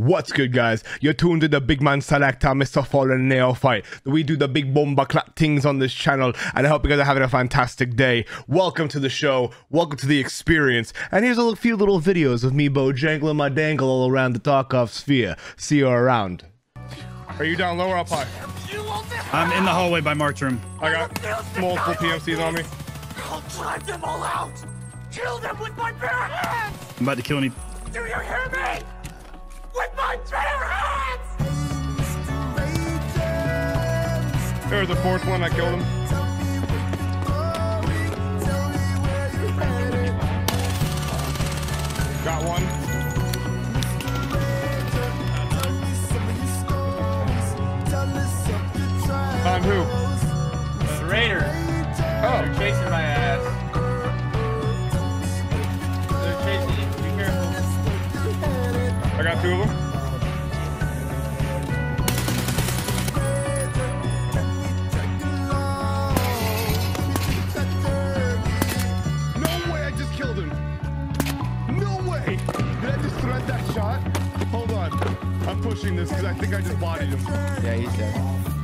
What's good, guys? You're tuned to the big man selector, Mr. Fallen Neophyte. We do the big bomba clap things on this channel, and I hope you guys are having a fantastic day. Welcome to the show, welcome to the experience, and here's a few little videos of me bo jangling my dangle all around the Tarkov sphere. See you around. Are you down low or up high? I'm in the hallway by Mark's room. I got multiple PMCs on me. I'll drive them all out! Kill them with my bare hands! I'm about to kill any. Do you hear me? There's the fourth one, I killed him. Got one. On who? The Raiders. Oh, They're chasing my ass. They're chasing you. Be careful. I got two of them. Shot? Hold on. I'm pushing this because I think I just bodied him. Yeah, he's dead.